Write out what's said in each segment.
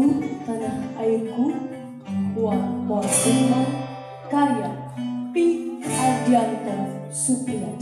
Aku, tanah airku, Juan Porsimon, karya Pi Adianto Supian.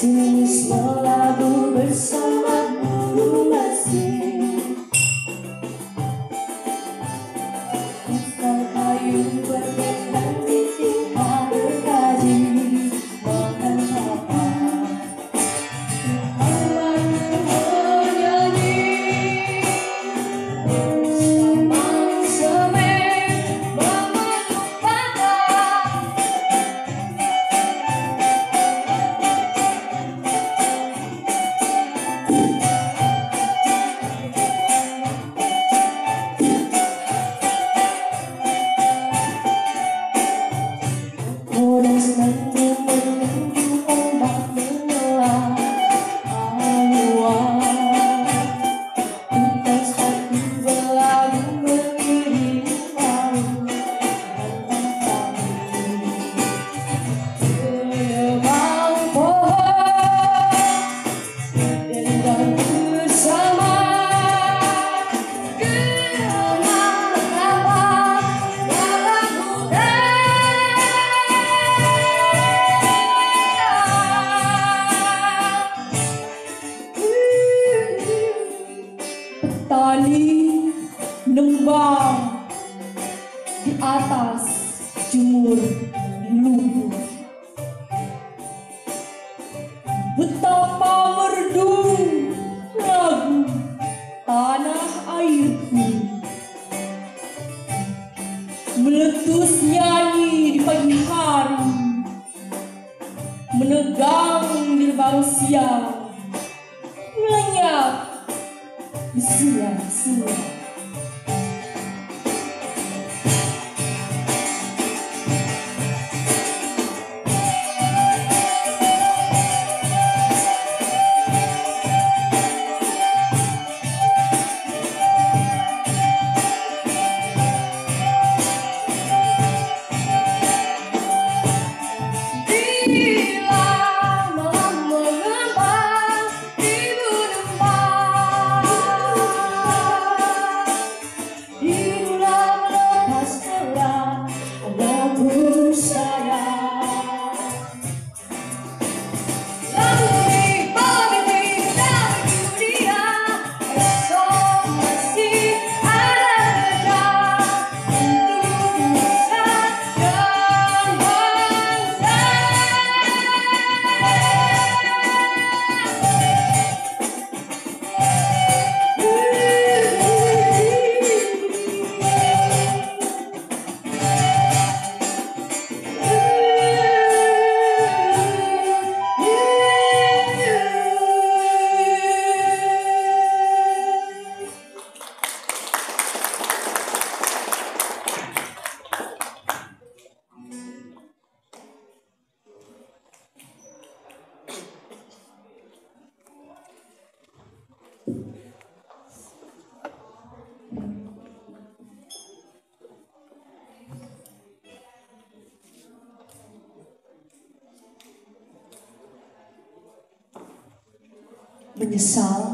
Masih selalu bersamamu Menyesal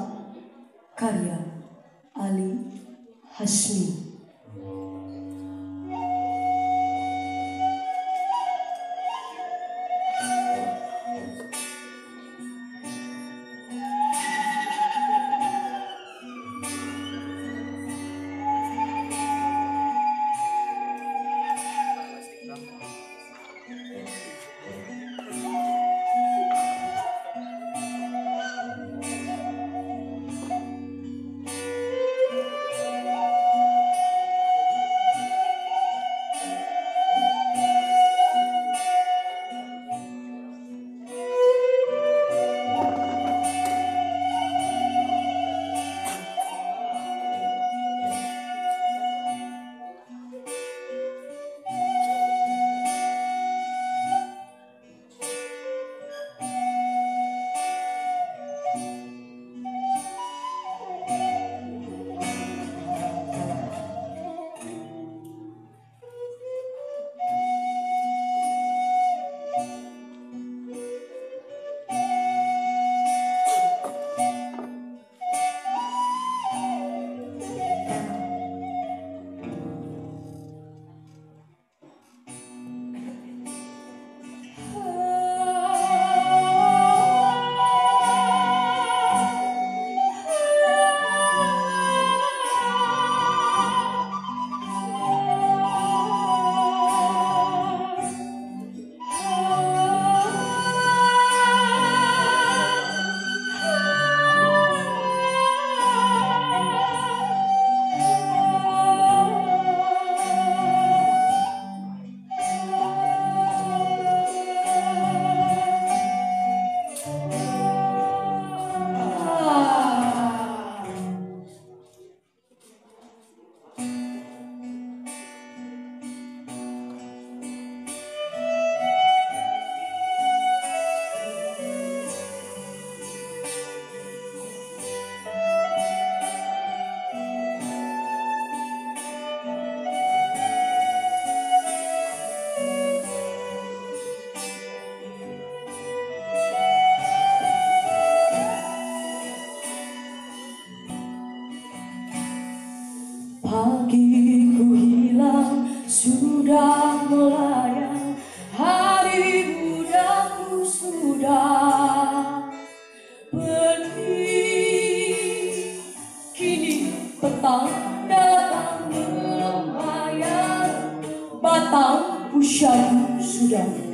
Batang usiaku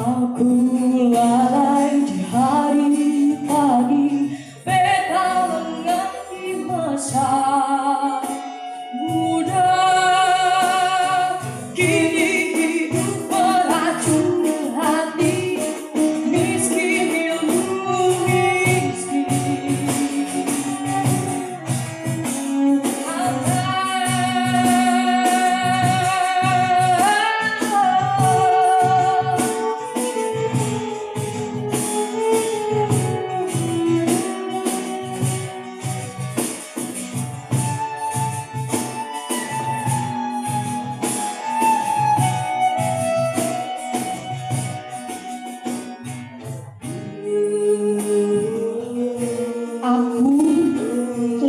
Aku lalai di hari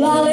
la